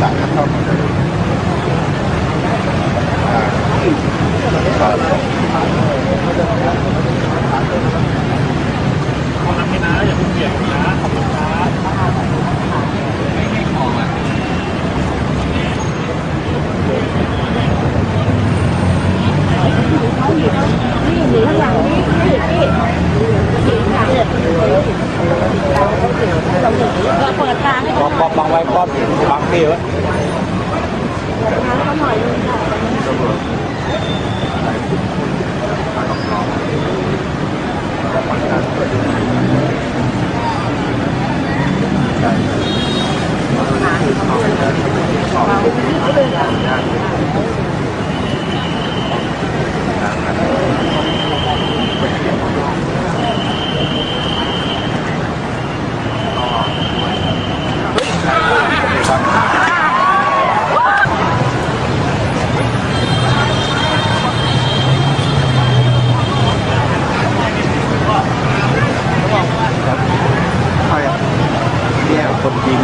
sẵn ăn không con ăn cái ná và cũng kiểu ná không. Ná mấy cái màu à Hãy subscribe cho kênh Ghiền Mì Gõ Để không bỏ lỡ những video hấp dẫn bọc bọc bằng vai con bằng kia ấy Thank you. คนริง